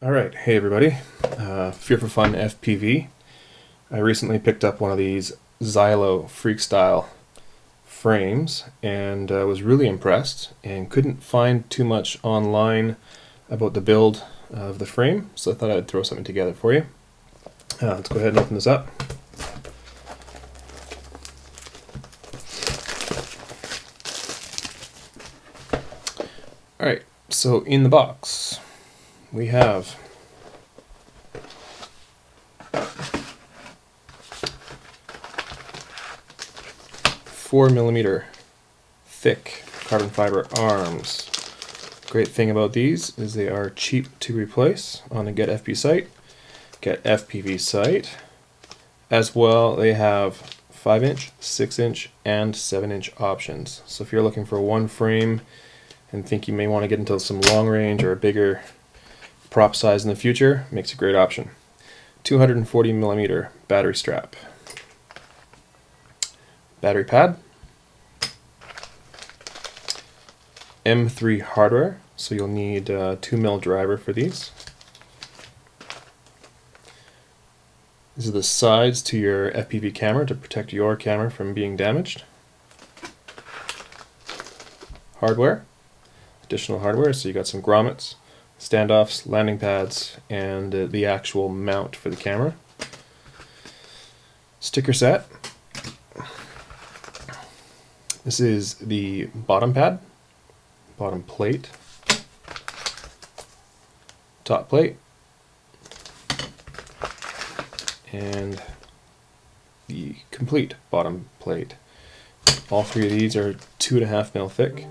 All right, hey everybody, uh, Fear for Fun FPV. I recently picked up one of these XILO Phreakstyle frames and uh, was really impressed and couldn't find too much online about the build of the frame, so I thought I'd throw something together for you. Uh, let's go ahead and open this up. Alright, so in the box we have four millimeter thick carbon fiber arms. Great thing about these is they are cheap to replace on a Get FP site, Get FPV site. As well, they have 5 inch, 6 inch, and 7 inch options. So if you're looking for one frame and think you may want to get into some long range or a bigger prop size in the future, makes a great option. 240 millimeter battery strap. Battery pad. M3 hardware, so you'll need a uh, 2 mil driver for these. These are the sides to your FPV camera to protect your camera from being damaged. Hardware, additional hardware, so you got some grommets, standoffs, landing pads, and uh, the actual mount for the camera. Sticker set. This is the bottom pad bottom plate, top plate, and the complete bottom plate. All three of these are two and a half mil thick,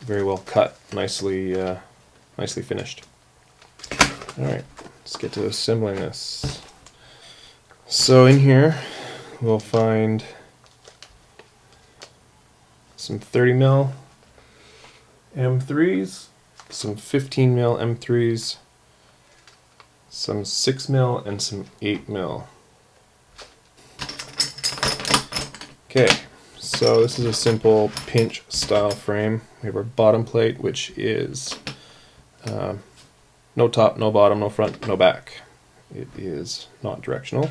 very well cut, nicely, uh, nicely finished. All right, let's get to assembling this. So in here, we'll find some 30 mil M3s, some 15 mil M3s, some 6 mil, and some 8 mil. Okay, so this is a simple pinch style frame. We have our bottom plate, which is uh, no top, no bottom, no front, no back. It is not directional.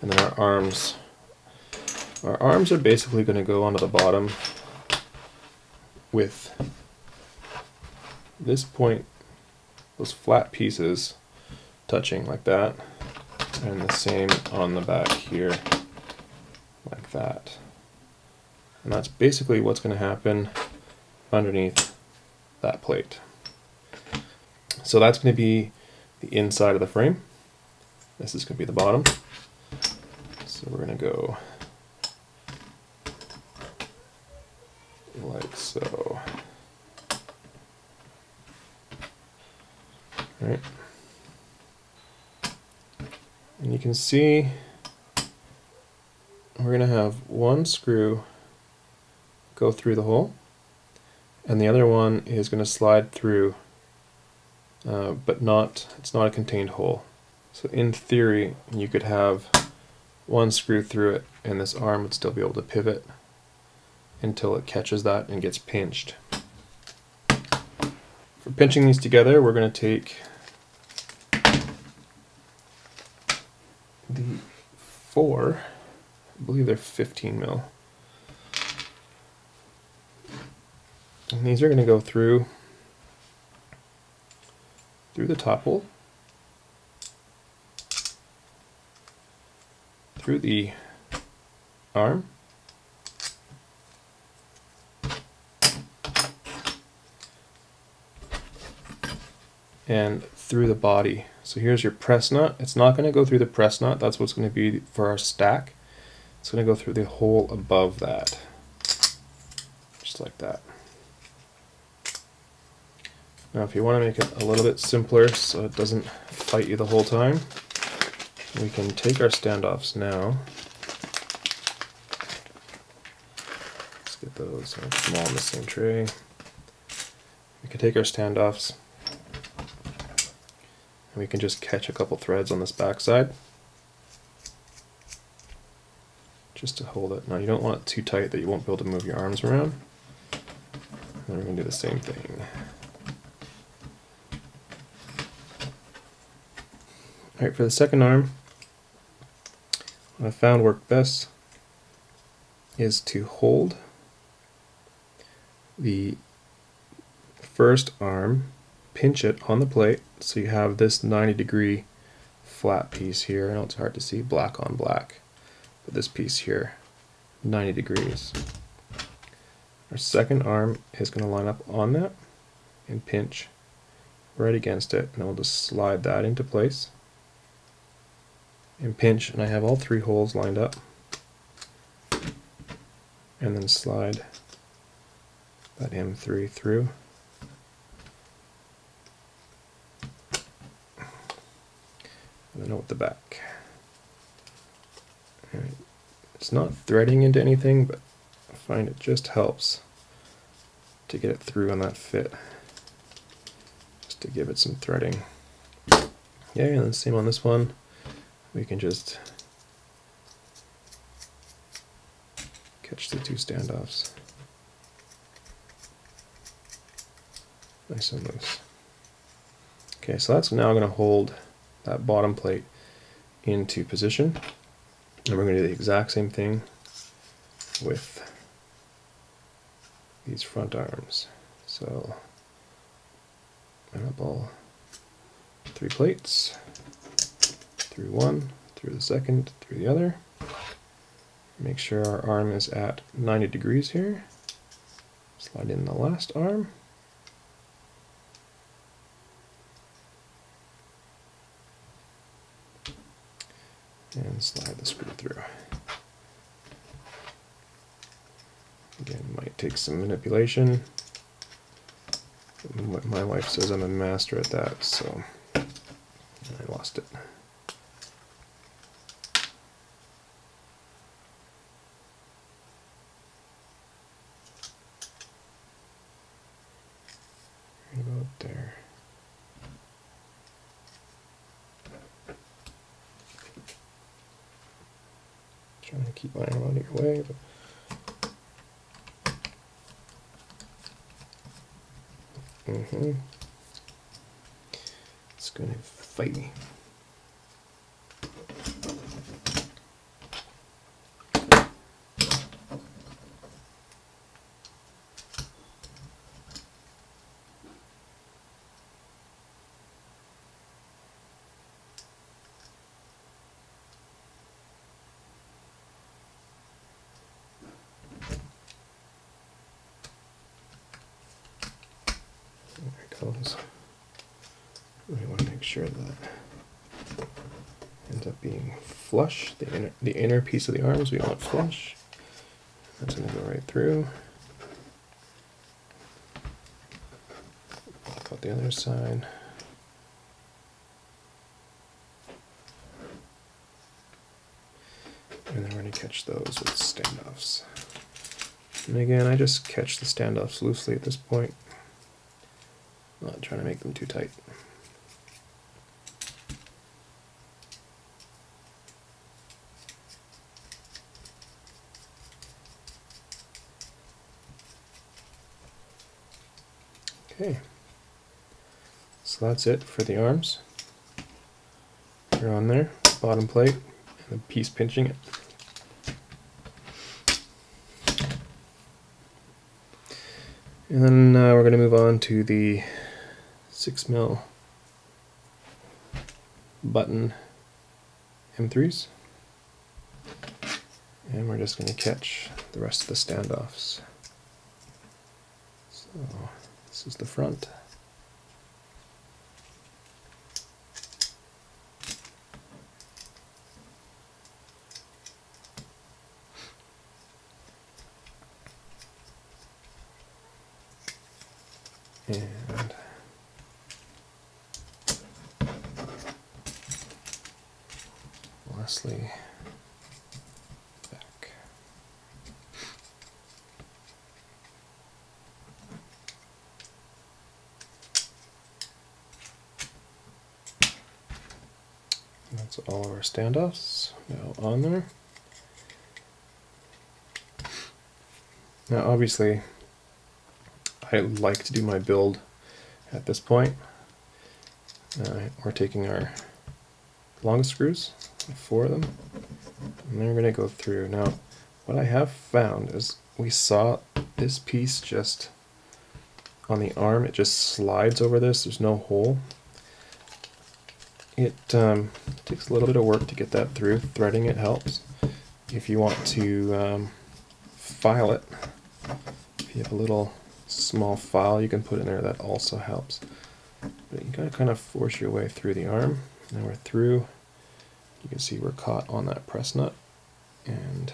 And then our arms. Our arms are basically going to go onto the bottom with this point, those flat pieces touching like that, and the same on the back here, like that. And that's basically what's going to happen underneath that plate. So that's going to be the inside of the frame. This is going to be the bottom. So we're going to go like so. Right. And you can see we're going to have one screw go through the hole and the other one is going to slide through uh, but not it's not a contained hole so in theory you could have one screw through it and this arm would still be able to pivot until it catches that and gets pinched. For pinching these together, we're going to take the four, I believe they're 15 mil. And these are going to go through through the top hole, through the arm, and through the body. So here's your press nut. It's not going to go through the press nut. That's what's going to be for our stack. It's going to go through the hole above that. Just like that. Now if you want to make it a little bit simpler so it doesn't fight you the whole time, we can take our standoffs now. Let's get those, uh, put all in the same tray. We can take our standoffs and we can just catch a couple threads on this back side just to hold it. Now you don't want it too tight that you won't be able to move your arms around. And we're going to do the same thing. Alright, for the second arm, what I found worked best is to hold the first arm, pinch it on the plate, so you have this 90 degree flat piece here. I know it's hard to see black on black, but this piece here, 90 degrees. Our second arm is going to line up on that and pinch right against it, and I'll just slide that into place and pinch, and I have all three holes lined up, and then slide that M3 through. And then out the back. Right. It's not threading into anything, but I find it just helps to get it through on that fit. Just to give it some threading. Yeah, and then same on this one. We can just catch the two standoffs. Nice and loose. Okay, so that's now going to hold that bottom plate into position. And we're going to do the exact same thing with these front arms. So line up all three plates, through one, through the second, through the other. Make sure our arm is at 90 degrees here. Slide in the last arm. and slide the screw through. Again, might take some manipulation. My wife says I'm a master at that, so I lost it. about there. Trying to keep my arm out of your way, but Mm-hmm. It's gonna fight me. Goes. We want to make sure that ends up being flush. The inner, the inner piece of the arms we want flush. That's going to go right through. Block out the other side. And then we're going to catch those with standoffs. And again, I just catch the standoffs loosely at this point. Not trying to make them too tight. Okay, so that's it for the arms. They're on there, bottom plate, and the piece pinching it. And then uh, we're going to move on to the 6 mil button M3s. And we're just going to catch the rest of the standoffs. So this is the front. And lastly, back. All of our standoffs now on there. Now obviously I like to do my build at this point. Uh, we're taking our long screws, four of them, and then we're going to go through. Now, what I have found is we saw this piece just on the arm, it just slides over this, there's no hole. It um, takes a little bit of work to get that through, threading it helps. If you want to um, file it, if you have a little small file you can put in there, that also helps. But you gotta kind of force your way through the arm. Now we're through. You can see we're caught on that press nut. And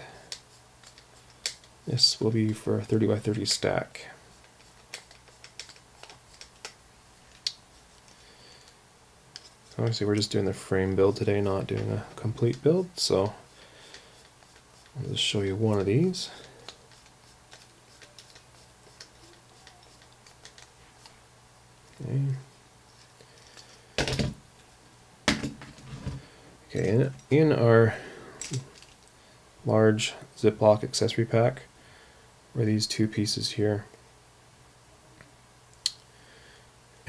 this will be for a 30 by 30 stack. Obviously we're just doing the frame build today, not doing a complete build, so I'll just show you one of these. Okay. Okay, in, in our large Ziploc accessory pack are these two pieces here.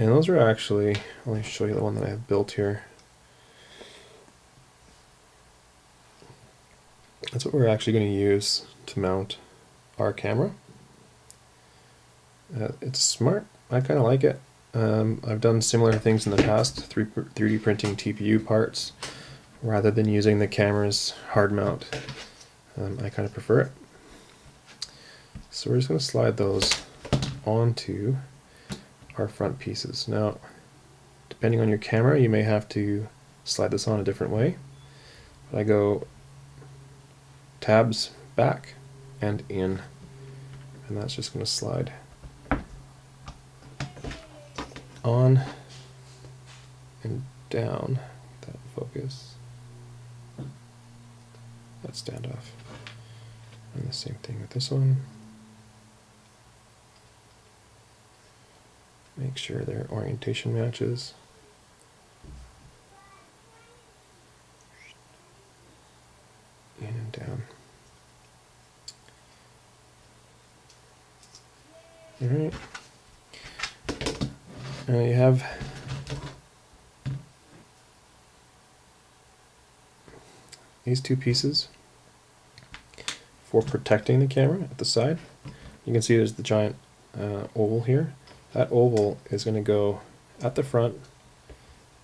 And those are actually, let me show you the one that I have built here. That's what we're actually going to use to mount our camera. Uh, it's smart. I kind of like it. Um, I've done similar things in the past, 3, 3D printing TPU parts, rather than using the camera's hard mount. Um, I kind of prefer it. So we're just going to slide those onto our front pieces. Now, depending on your camera, you may have to slide this on a different way. But I go tabs back and in, and that's just going to slide on and down. That focus. That standoff. And the same thing with this one. Make sure their orientation matches. And down. Alright. Now you have these two pieces for protecting the camera at the side. You can see there's the giant uh, oval here. That oval is going to go at the front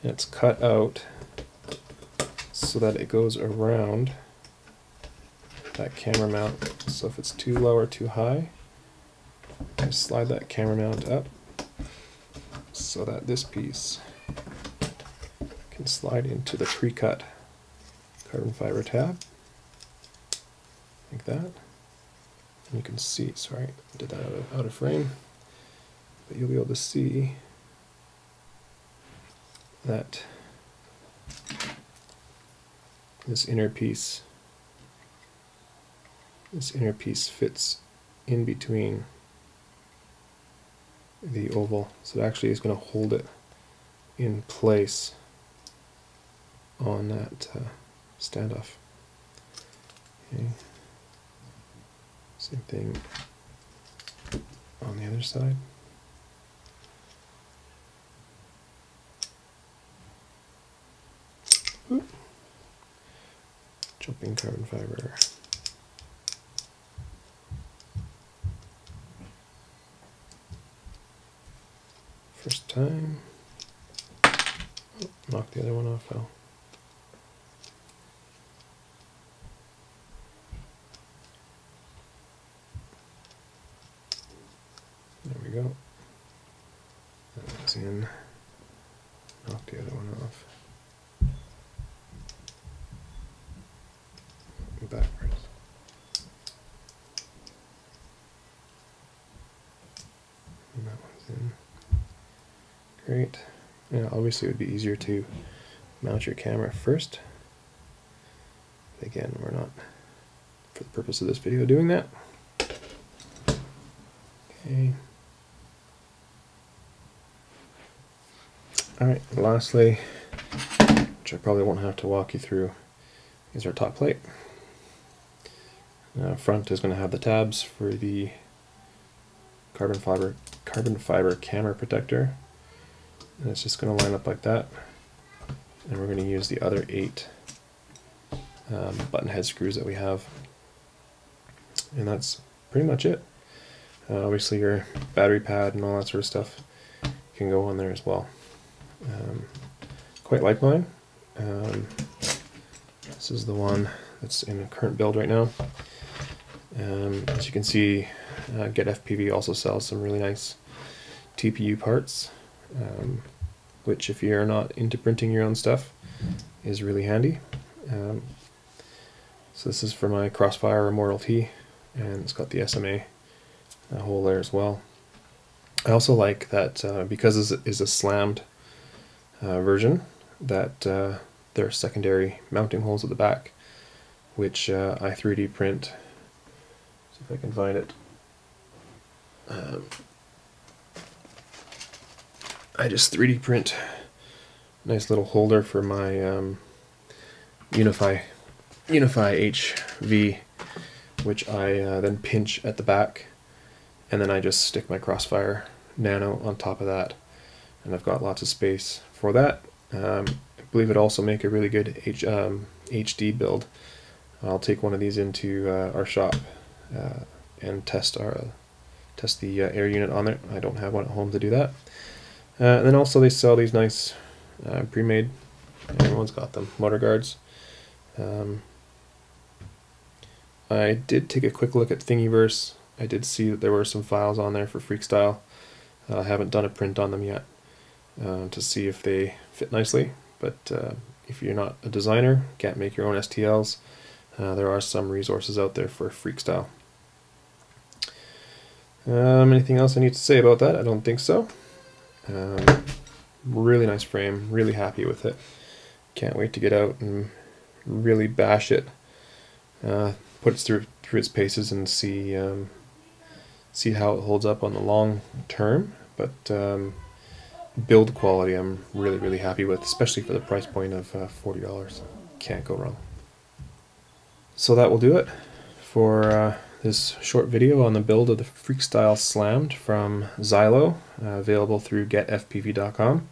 and it's cut out so that it goes around that camera mount. So if it's too low or too high, I slide that camera mount up so that this piece can slide into the pre-cut carbon fiber tab like that. And you can see, sorry, I did that out of, out of frame, but you'll be able to see that this inner piece this inner piece fits in between the oval. So it actually is going to hold it in place on that uh, standoff. Okay. Same thing on the other side. Jumping carbon fiber. First time. Oh, knock the other one off. There we go. That's in. Knock the other one off. Backwards. And that one's in. Great. Yeah, obviously it would be easier to mount your camera first. But again, we're not, for the purpose of this video, doing that. Okay. Alright, lastly, which I probably won't have to walk you through, is our top plate. Now, front is going to have the tabs for the carbon fiber carbon fiber camera protector. And it's just going to line up like that. and we're going to use the other eight um, button head screws that we have. And that's pretty much it. Uh, obviously your battery pad and all that sort of stuff can go on there as well. Um, quite like mine. Um, this is the one that's in current build right now. Um, as you can see, uh, Get FPV also sells some really nice TPU parts, um, which if you're not into printing your own stuff, is really handy. Um, so this is for my Crossfire Immortal T, and it's got the SMA uh, hole there as well. I also like that uh, because it is a slammed uh, version, that uh, there are secondary mounting holes at the back, which uh, I 3D print. See if I can find it. Um, I just 3D print nice little holder for my um, Unify Unify HV, which I uh, then pinch at the back, and then I just stick my Crossfire Nano on top of that, and I've got lots of space for that. Um, I believe it also make a really good H, um, HD build. I'll take one of these into uh, our shop uh, and test our test the uh, air unit on there. I don't have one at home to do that. Uh, and then also they sell these nice uh, pre-made. Everyone's got them motor guards. Um, I did take a quick look at Thingiverse. I did see that there were some files on there for Phreakstyle. Uh, I haven't done a print on them yet to see if they fit nicely. But if you're not a designer, can't make your own STLs, uh, there are some resources out there for Phreakstyle. Um, anything else I need to say about that? I don't think so. Um, really nice frame, really happy with it. Can't wait to get out and really bash it. Uh, put it through through its paces and see um, see how it holds up on the long term. But um, build quality, I'm really really happy with, especially for the price point of uh, forty dollars. Can't go wrong. So that will do it for uh, this short video on the build of the Phreakstyle Slammed from XILO, uh, available through getfpv.com.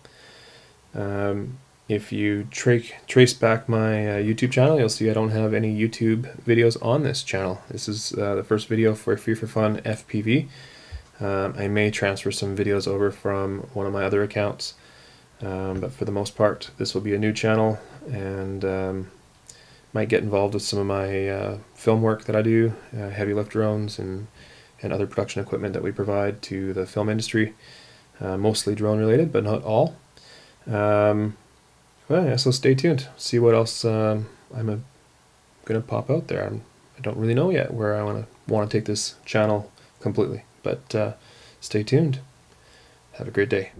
Um, if you tra trace back my uh, YouTube channel, you'll see I don't have any YouTube videos on this channel. This is uh, the first video for Free for Fun FPV. Um, I may transfer some videos over from one of my other accounts, um, but for the most part, this will be a new channel and um, might get involved with some of my uh, film work that I do, uh, heavy lift drones and, and other production equipment that we provide to the film industry, uh, mostly drone related, but not all. Um, well, yeah, so stay tuned. See what else um, I'm going to pop out there. I'm, I do not really know yet where I want to want to take this channel completely, but uh, stay tuned. Have a great day.